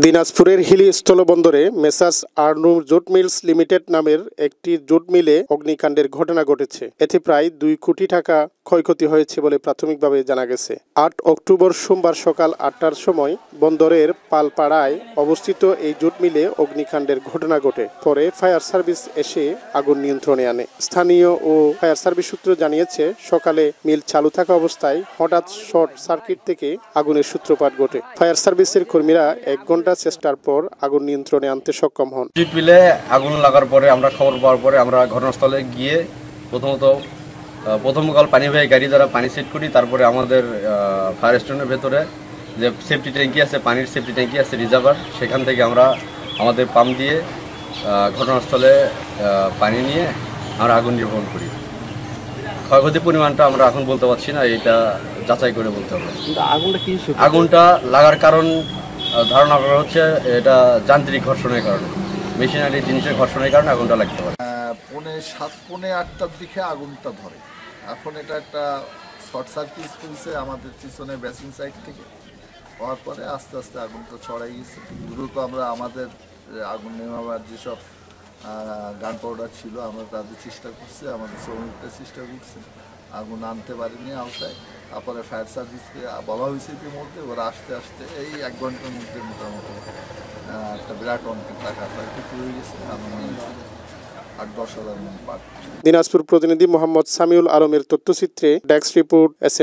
দিনাজপুরের হিলি স্থলবন্দরে মেসার্স আর্নুম জুট মিলস লিমিটেড নামের একটি জুট মিলে অগ্নিকাণ্ডের ঘটনা ঘটেছে। এতে প্রায় দুই কোটি টাকা ক্ষয়ক্ষতি হয়েছে বলে প্রাথমিকভাবে জানা গেছে। আট অক্টোবর সোমবার সকাল আটটার সময় বন্দরের পালপাড়ায় অবস্থিত এই জুট মিলে অগ্নিকাণ্ডের ঘটনা ঘটে। পরে ফায়ার সার্ভিস এসে আগুন নিয়ন্ত্রণে আনে। স্থানীয় ও ফায়ার সার্ভিস সূত্র জানিয়েছে, সকালে মিল চালু থাকা অবস্থায় হঠাৎ শর্ট সার্কিট থেকে আগুনের সূত্রপাত ঘটে। ফায়ার সার্ভিসের কর্মীরা এক ঘণ্টা চেষ্টার পর আগুন নিয়ন্ত্রণে আনতে সক্ষম হন। জিট মিলে আগুন লাগার পরে আমরা খবর পাওয়ার পরে আমরা ঘটনাস্থলে গিয়ে প্রথমত প্রথম কাল পানিবাহী গাড়ি দ্বারা পানি সেট করি তারপরে আমাদের ফায়ার স্টেশনের ভেতরে যে সেফটি ট্যাঙ্কি আছে পানির সেফটি ট্যাঙ্কি আছে রিজার্ভার সেখান থেকে আমরা আমাদের পাম্প দিয়ে ঘটনাস্থলে পানি নিয়ে আমরা আগুন নির্বাপন করি। ক্ষয়ক্ষতির পরিমাণটা আমরা এখন বলতে পারছি না এটা যাচাই করে বলতে হবে। আগুনটা কি আগুনটা লাগার কারণ ধারণা করা হচ্ছে এটা যান্ত্রিক ঘর্ষণের কারণে। মেশিনারি জিনিসের ঘর্ষণের কারণে আগুনটা লাগতে পারে। পৌনে সাত, পৌনে আটটার দিকে আগুনটা ধরে। এখন এটা একটা শর্ট সার্কিট হয়েছে আমাদের পিছনে বেসিং সাইড থেকে। হওয়ার পরে আস্তে আস্তে আগুনটা ছড়াই গেছে। দ্রুত আমরা আমাদের আগুন নেভাবার যেসব গান পাউডার ছিল, আমরা তাদের চেষ্টা করছি, আমাদের শ্রমিকরা চেষ্টা করছে। আগুন আনতে পারিনি আওতায়। তারপরে ফায়ার সার্ভিসকে বলা হয়েছে ইতিমধ্যে। ওরা আসতে আসতে এই এক ঘণ্টার মধ্যে মোটামুটি একটা বিরাট অঙ্কের টাকা ক্ষয়ক্ষতি হয়ে গেছে। দিনাজপুর প্রতিনিধি মোহাম্মদ সামিউল আলমের তথ্যচিত্রে ডেস্ক রিপোর্ট এস